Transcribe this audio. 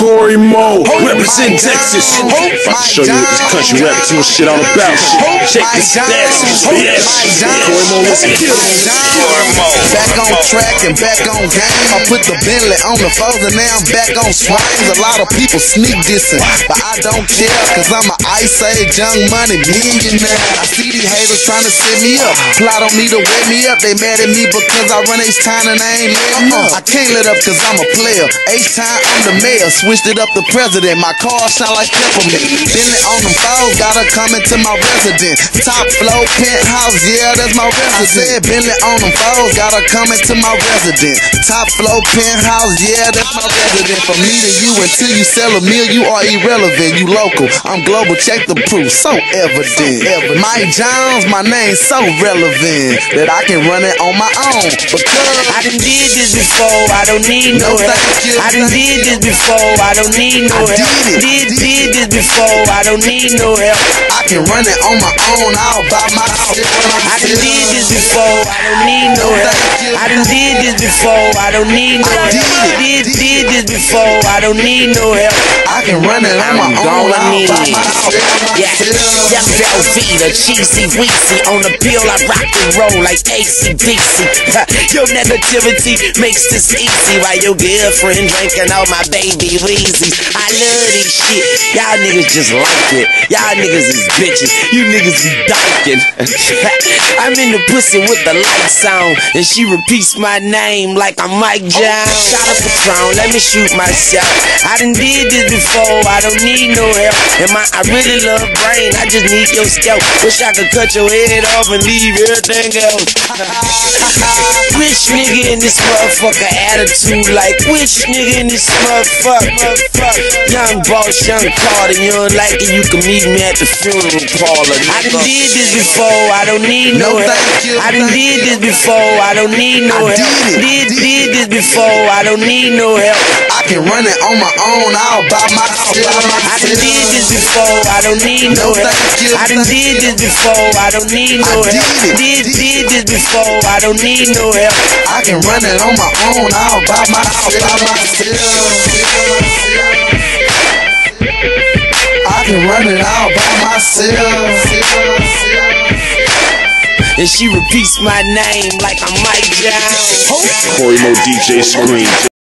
Cory Mo, represent Texas. About to show you what this country rap tune shit all about. Check this ass, bitch. Cory Mo, listen. Back on track and back on game. I put the Bentley on the foes and now I'm back on swings. A lot of people sneak dissing, but I don't care cause I'm an Ice Age young money millionaire. I see these haters trying to set me up, plot on me to wet me up. They mad at me because I run H-Town and I ain't letting up. I can't let up cause I'm a player. H-Town, I'm the mayor. Switched it up to president. My car sound like peppermint. Bentley on them foes, gotta come into my residence. Top floor, penthouse, yeah, that's my residence. I said Bentley on them foes, gotta come into my residence. Top floor, penthouse, yeah, that's my residence. From me to you until you sell a meal, you are irrelevant. You local, I'm global, check the proof, so evident. Mike Jones, my name so relevant that I can run it on my own. Because I done did this before, I don't need no, No, help. I done did this before, I don't need no I help. did it. Did did this before, I don't need no help. I can run it on my own, all by myself. I done did this before, I don't need no No, help. I done did this before, I don't need no help. did Did did this before, I don't need no help. I can run it on my I'm own, in. by myself. Yeah, yeah, oh, Velveeta, cheesy weezy on the pill. I rock and roll like AC/DC. Your negativity makes this easy while your girlfriend drinking all my baby Weezy. I love this shit. Y'all niggas just like it. Y'all niggas is bitches. You niggas be dyking. I'm in the pussy with the lights on, and she repeats my name like I'm Mike oh. Jones. Shot up a Patron, let me shoot myself. I done did this before. I don't need no help. And my, I really love brain. I just need your scalp. Wish I could cut your head off and leave everything else. Which nigga in this motherfucker attitude like? Which nigga in this motherfucker? Young boss, young Carter, you don't like it, you can meet me at the funeral parlor. I done did this before, I don't need no, No, help. thank you, I done did this before, I don't need no I help. did it, Did did this before, I don't need no help. I can run it on my own, all by myself. I done did this before, I don't need no No, help. you, I done did this before, I don't need no I help. did it. Did did this before, I don't need no help. I can run it on my own, all by myself. I can run it all by myself. And she repeats my name like I'm Mike Jones. Cory Mo DJ Scream.